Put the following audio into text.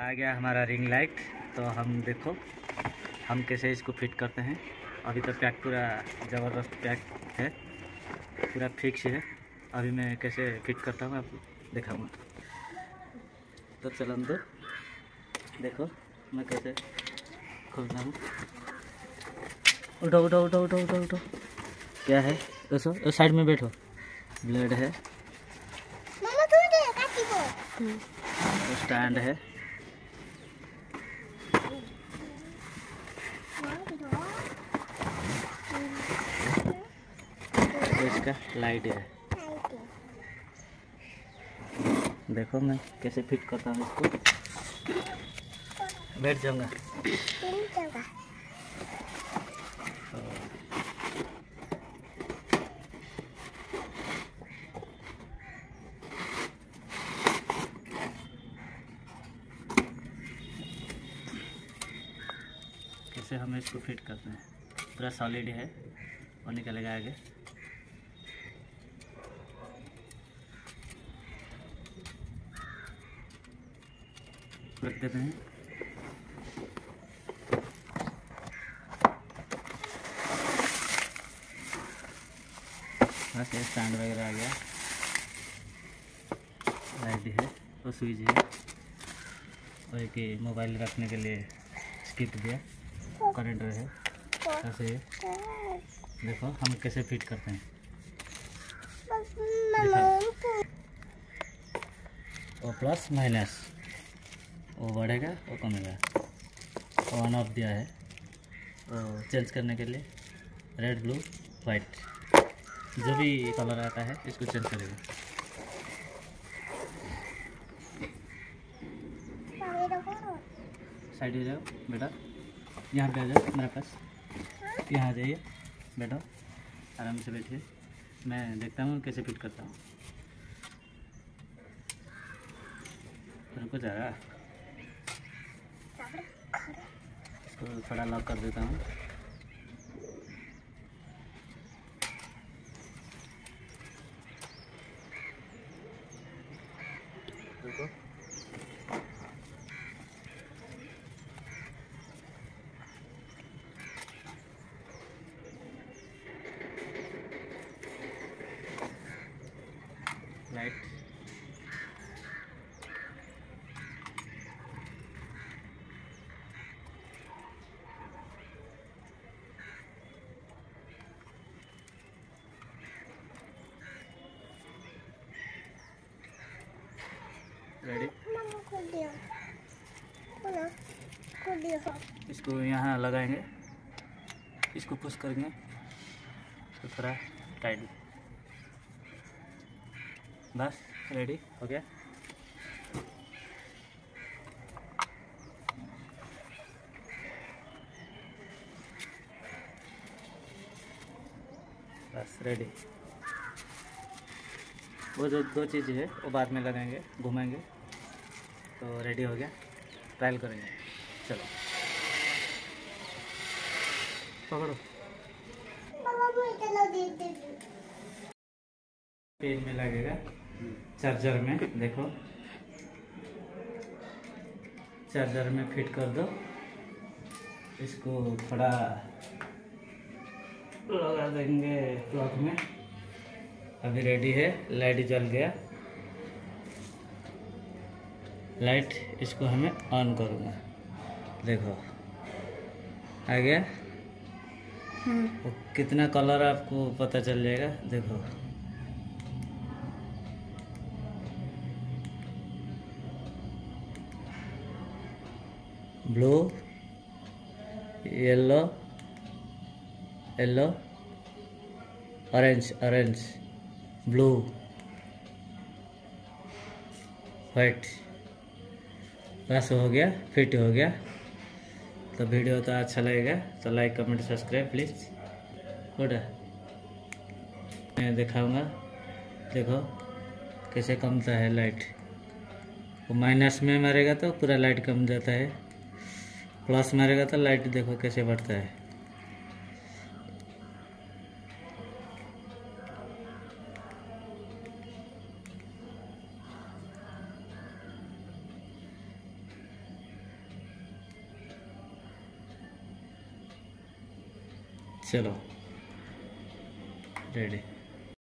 आ गया हमारा ring light. तो हम देखो हम कैसे इसको फिट करते हैं। अभी तो पैक पूरा ज़बरदस्त पैक है। पूरा फिक्स है अभी मैं कैसे फिट करता हूँ आपको दिखाऊँगा। तो चलो अंदर। देखो मैं कैसे खोलता हूँ। उठो उठो उठो उठो उठो उठो। क्या है? ऐसा उस साइड में बैठो। ब्लेड है. स्टैंड है। इसका लाइट है। देखो मैं कैसे फिट करता हूँ इसको। बैठ जाऊँगा। कैसे हम इसको फिट करते हैं। पूरा सॉलिड है और निकलेगा आगे। रख देते हैं। बस ये स्टैंड वगैरह आ गया। लाइट है और स्विच है। और एक मोबाइल रखने के लिए स्किप दिया करंट है ऐसे देखो हम कैसे फिट करते हैं. वो प्लस माइनस वो बढ़ेगा, वो कमेगा। ऑन ऑफ़ दिया है। चेंज करने के लिए रेड ब्लू वाइट जो भी कलर आता है, इसको चेंज करेगा। साइड हो जाओ, बेटा। यहाँ पे आ जाओ, मेरे पास। यहाँ आ जाइए बैठो आराम से बैठिए। मैं देखता हूँ कैसे फिट करता हूँ। रुको जरा। इसको थोड़ा लॉक कर देता हूँ रुको लाइट रेडी. इसको यहाँ लगाएँगे। इसको पुश करेंगे। तो थोड़ा टाइट बस रेडी हो गया? बस रेडी वो जो दो चीज़ है, वो बाद में लगाएँगे, घुमाएँगे। तो रेडी हो गया। ट्रायल करेंगे। चलो। पकड़ो. पेज में लगेगा। चार्जर में, देखो। चार्जर में फिट कर दो। इसको थोड़ा लगा देंगे प्लग में। अभी रेडी है लाइट जल गया। लाइट इसको हमें ऑन करूँगा। देखो आ गया? वो कितना कलर आपको पता चल जाएगा? देखो। Blue yellow yellow orange orange blue. White बस हो गया, फिट हो गया। तो वीडियो तो अच्छा लगेगा तो like comment subscribe please good. मैं दिखाऊँगा। देखो, कैसे कमता है लाइट वो माइनस में मारेगा तो पूरा लाइट कम जाता है। प्लस मारेगा तो लाइट देखो कैसे बढ़ता है। चलो। रेडी